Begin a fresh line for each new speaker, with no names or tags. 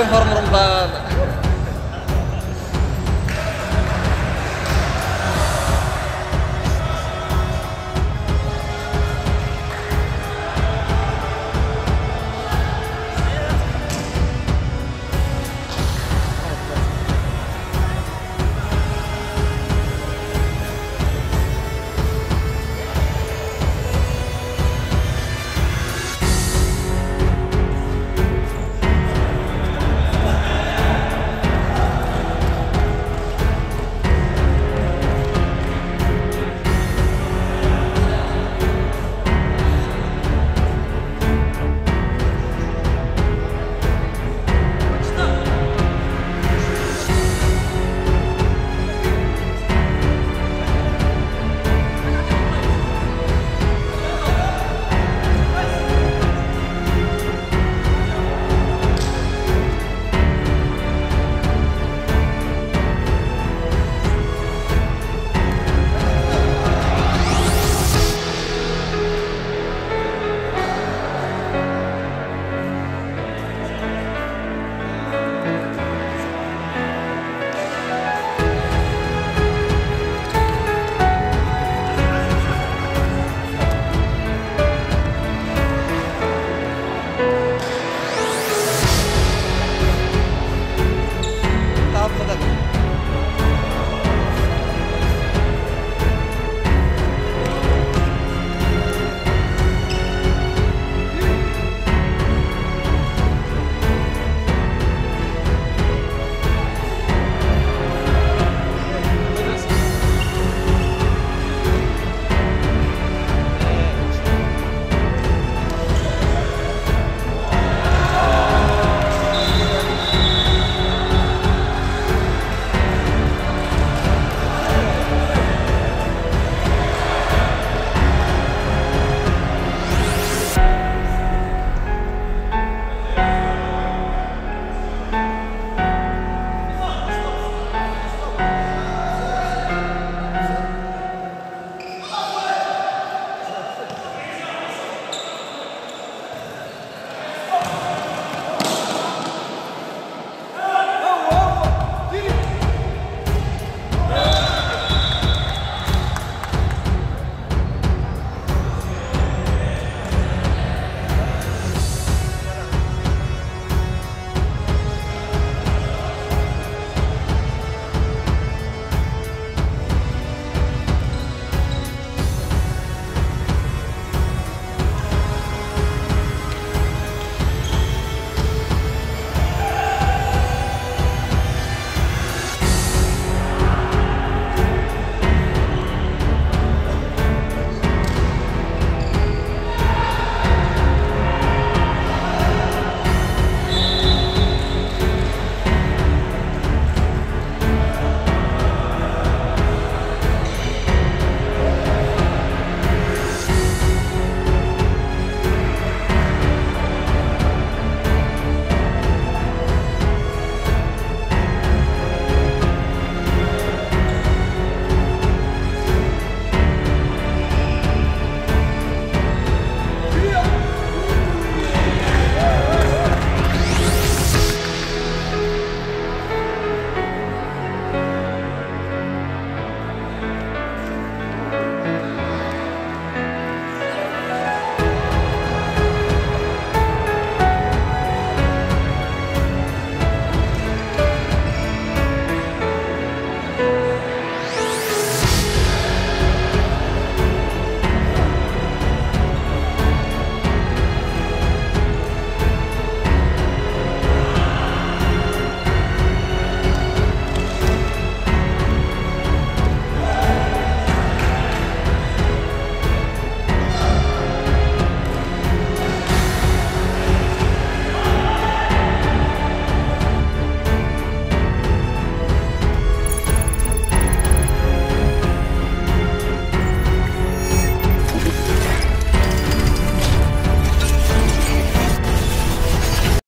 الجمهور من رمضان.